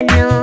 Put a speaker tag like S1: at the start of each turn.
S1: no